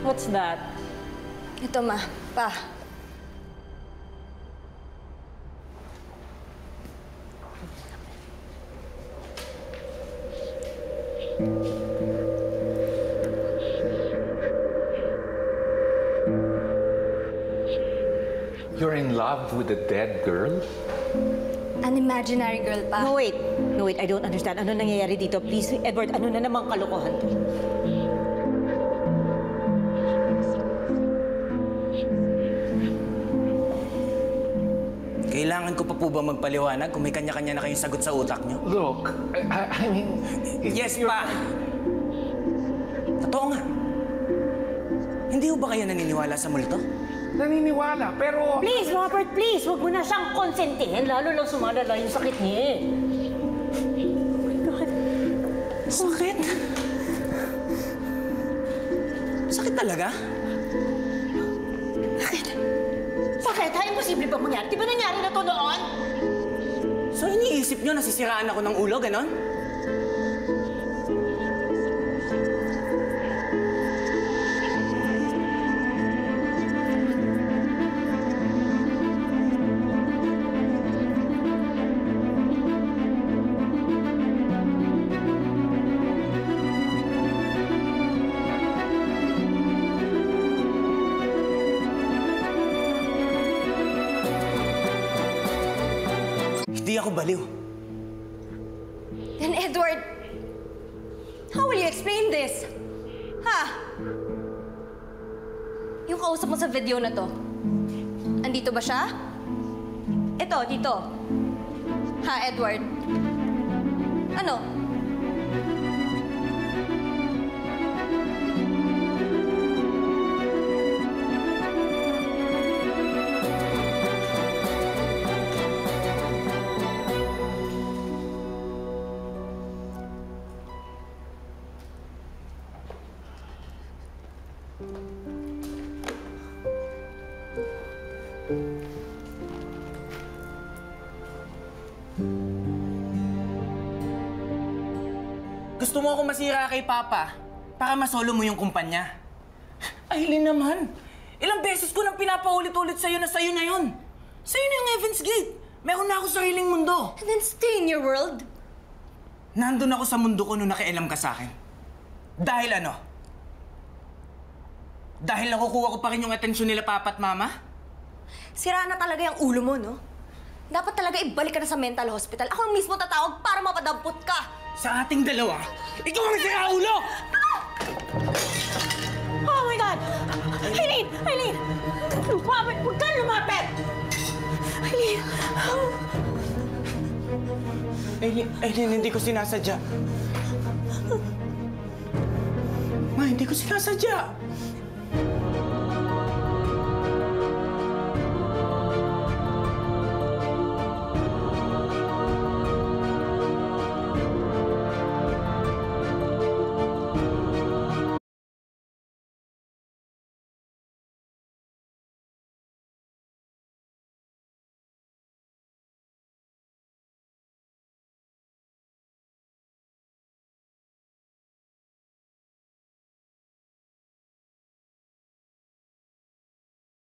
What's that? Ito, ma. Pa. You're in love with a dead girl? An imaginary girl, pa. No, wait. No, wait. I don't understand. Ano nangyayari dito? Please, Edward, ano na namang kalokohan to? Kailangan ko pa po ba magpaliwanag kung may kanya-kanya na kayong sagot sa utak nyo? Look, I, I mean... Yes, pa! Totoo nga. Hindi ho ba kayo naniniwala sa multo? Naniniwala, pero... Please, Robert, please. Huwag mo na siyang konsentihin. Lalo lang sumalala yung sakit niya eh. Oh my God. Sakit? Sakit talaga? Sakit, ha? Imposible ba mangyari? Di ba nangyari na to noon? So iniisip nyo nasisiraan ako ng ulo, ganon? Hindi ako baliw. Then, Edward, how will you explain this? Ha? Yung kausap mo sa video na to, andito ba siya? Ito, dito. Ha, Edward? Ano? Gusto mo ako masira kay Papa para masolo mo yung kumpanya. Aileen naman, ilang beses ko nang pinapaulit-ulit sa'yo na sa'yo na yun. Sa'yo na yung Evans Gate. Meron na ako sariling mundo. And then stay in your world. Nandun ako sa mundo ko nung nakialam ka sa akin. Dahil ano? Dahil nakukuha ko pa rin yung atensyon nila Papa at Mama? Sira na talaga yung ulo mo, no? Dapat talaga ibalik ka na sa mental hospital. Ako ang mismo tatawag para mapadampot ka. Sa ating dalawa, ikaw ang sira ulo! Oh my God! Eileen! Eileen! Robert, huwag kang lumapit! Eileen! Aileen, Aileen, hindi ko sinasadya. Ma, hindi ko sinasadya.